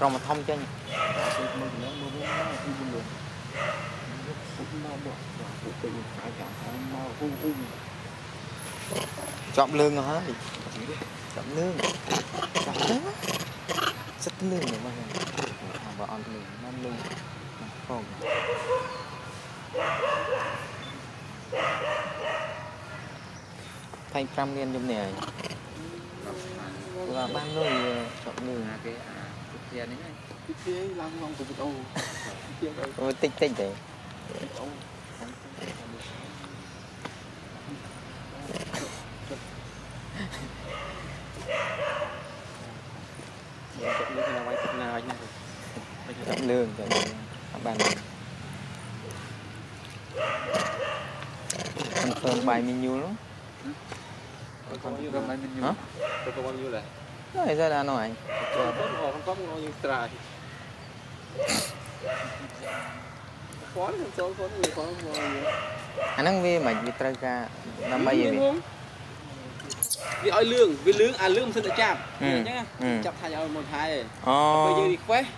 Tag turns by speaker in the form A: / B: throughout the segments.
A: còn mà thông cho nhỉ chọn lương rồi hả? Chọn lương. Chọn lương. Rất lương rồi mà. Mà ăn lương ăn ờ, lương. Không thay trăm liên trong này là ban đôi chọn lương.
B: Cái kia đấy cái kia làm ngon của đây
A: Ôi, tích tích đấy. Chọn lương lương. Ban confirm bài menu lắm.
B: Bao nhiêu ហើយ
A: តែ
B: អានោះអញគា
A: ត់គាត់ម
B: កគាត់មកយើងត្រាយគាត់ខ្ញុំចូល
A: គាត់វាគាត់មកអាហ្នឹង
C: វា
A: មិនវាត្រូវការដើម្បី
C: ឲ្យវាវាឲ្យលឿងវាលឿងអាលឿងមិនសិនតែចាប់
A: អ
C: ញ្ចឹងចាប់ថាឲ្យមុនថៃ
A: អូ
C: ពេលយើង request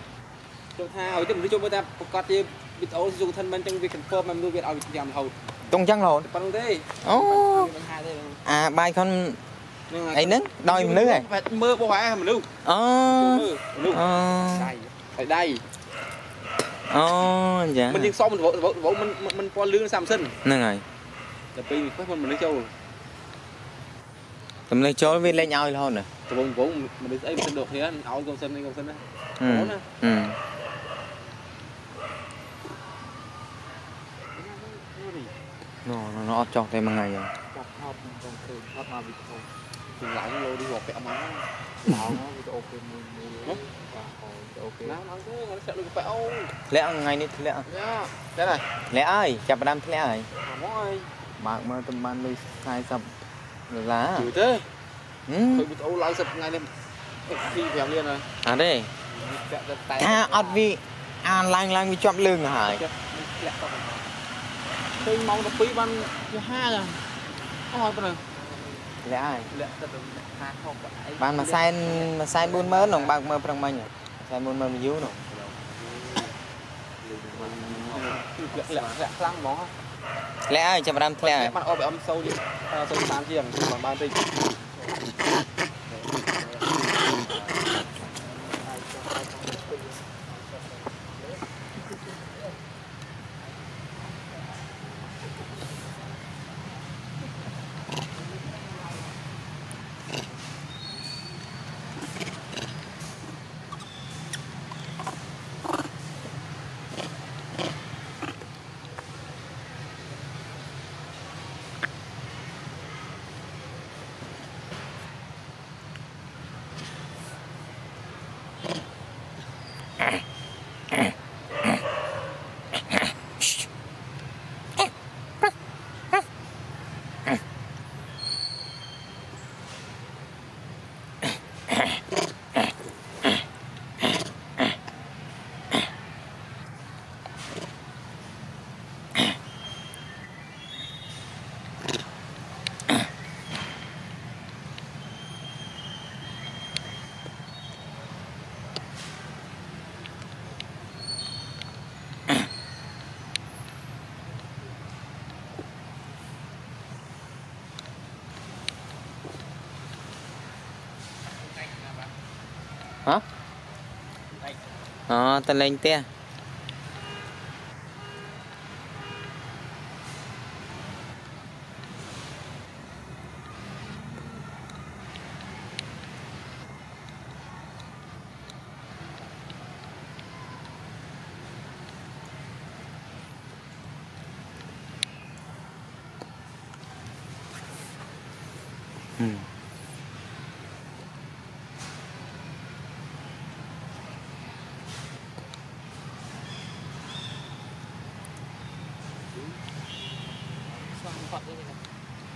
C: ចូលថាឲ្យទៅមនុស្សចូលមើលថាប្រកាសជាវីដេអូសុខឋិនមិនអញ្ចឹងវា confirm មិនមនុស្សវាឲ្យចាំរហូត
A: តុងអញ្ចឹងរហូត
C: ប៉ុណ្្នឹងទេអូអាបាយខុន
A: à bài con
C: ហ្នឹង
A: ấy nứng đôi mình nước này
C: មើលបោះហែមនុស្ស
A: Ồ
C: ចូលមើលមនុស្ស
A: Ồ
C: ដៃឲ្យដៃ
A: Ồ dạ
C: មិនយើងសុំវវវមិនមិនពណ៌លឿងសាំសិន
A: nè rồi
C: ដល់ពេល request មិនមនុស្សចូល
A: tụi lấy chối với lên nhau thôi nè
C: ដំបូងដំបូងមនុស្សស្អីមិនសិនដូចគ្នាឲ្យកុំសិននេះកុំសិនណា
A: ừ ừ nó nó nó cho thêm một ngày rồi
B: ចាប់ថតមិនឃើញថតមកវីដេ អូ
C: ពីឡើងលោឌីវពាក់មក
B: មកវីដេអូគេមួយមួយបាទអូខេ
C: ណាអត់ទេគាត់ចាក់លុយពាក់អូ
A: lẽ ngày នេះធ្លាក់
C: យ៉ាតែណា
A: lẽ ơi ចាប់ផ្ដើមធ្លាក់ហើយ
C: មកអើយ
A: បើកមើលទៅបានលុយ40ដុល្លារ
C: ជួយទេ
A: ហឹ
C: ឃើញវីដេអូឡើងសិបថ្ងៃនេះ25លានហើយ
A: អត់ទេ
C: ពាក់តែតែ
A: ថាអត់វាអានឡើងឡើងវាជាប់លឿងទៅហើយ
C: ធ្លាក់ទៅឃើញម៉ោង12បានជា50ចាអស់ហើយប៉ុណ្ណឹង
A: lẽ ơi
C: លាក់ទៅថាខុសអី
A: បានមួយសែនមួយសែន40000ក្នុងបើកមើលប្រឹងមិញសែន40000 view នោះ
C: លាក់លាក់លាក់ខ្លាំងហ្មង
A: lẽ ơi ចាប់ផ្ដើមធ្លាក់ហើយ
C: បានអបអមសូវសូវតាមជាងបានបានតិច hả?
A: Ờ, à, ta lên tia
C: Oh,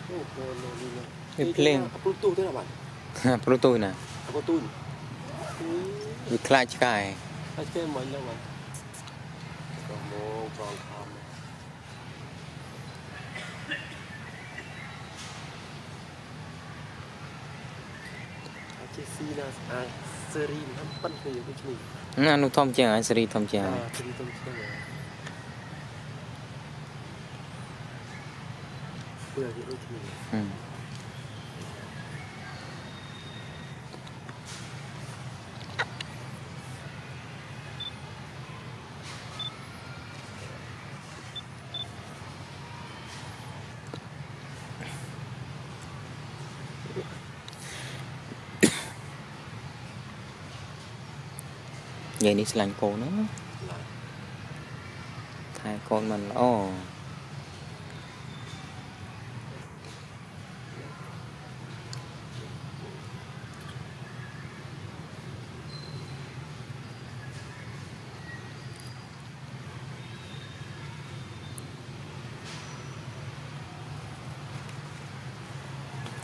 C: no, no, no. We're
B: playing. Bluetooth ទេណាបាទ Bluetooth ណា Bluetooth វា
A: ខ្លាចឆ្កែ
B: ខ្លាចឆ្កែមិនហ្នឹងបាទក៏
A: មកប្រងខំអា
B: ចស៊ីណាអាចសេរីមិ
A: នប៉ិនគ្នាដូចនេះ
B: ណានោះធំជាងអាចសេរីធំជាងសេរីធំជាង กองคำอาเจซีนะอาเซรีนทำปั้นคือไม่ใช่
A: นั่นนุทอมเจียงไอสรี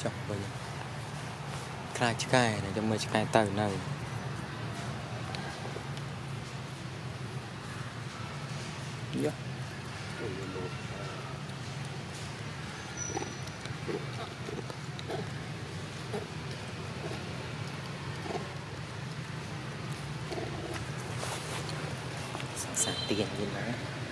A: ចុះវិញខ្លាចឆ្កែណាចាំមើលឆ្កែទៅនៅយោសាសាទៀនវិញណា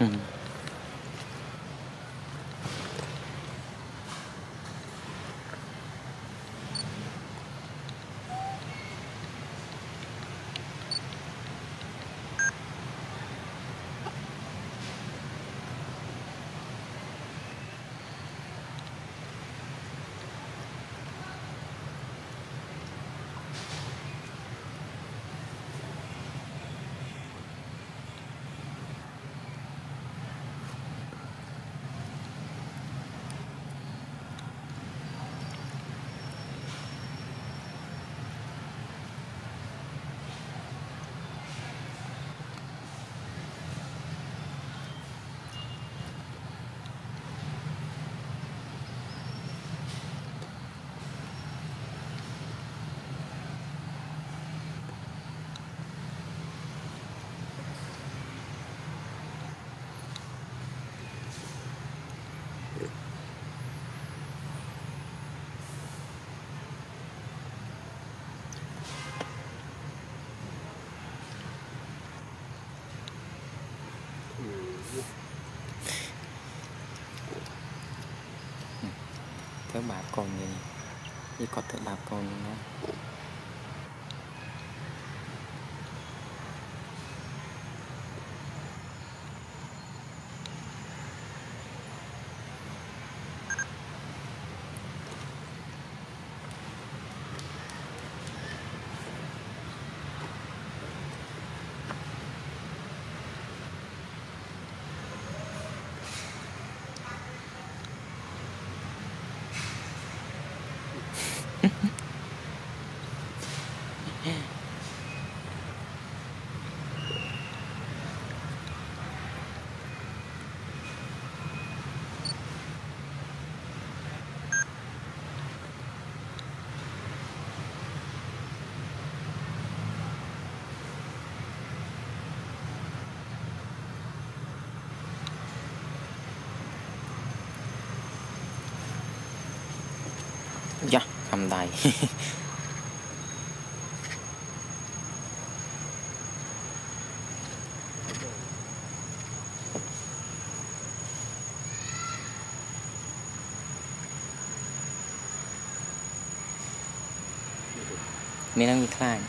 A: Mm-hmm. bà con
D: gì thì có thể bà con nó ยะคำ
A: ใดมีต้องมีคลาน